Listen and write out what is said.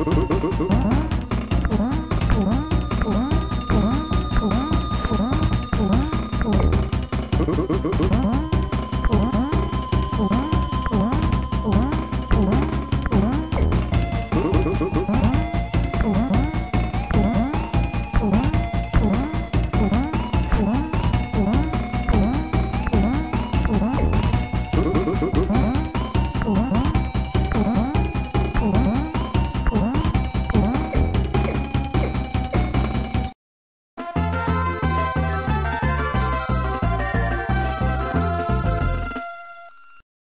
어?